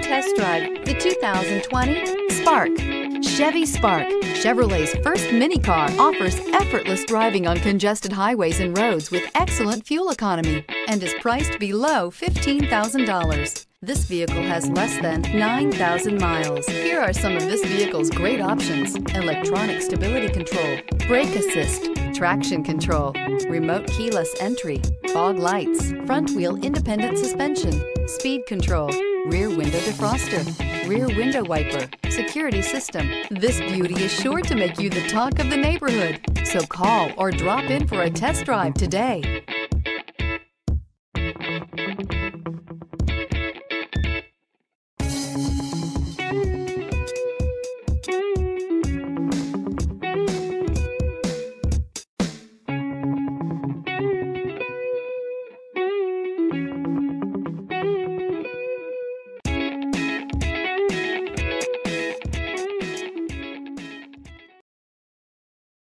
Test drive the 2020 Spark. Chevy Spark, Chevrolet's first mini car, offers effortless driving on congested highways and roads with excellent fuel economy and is priced below $15,000. This vehicle has less than 9,000 miles. Here are some of this vehicle's great options. Electronic stability control, brake assist, traction control, remote keyless entry, fog lights, front wheel independent suspension, speed control, rear window defroster, rear window wiper, security system. This beauty is sure to make you the talk of the neighborhood. So call or drop in for a test drive today.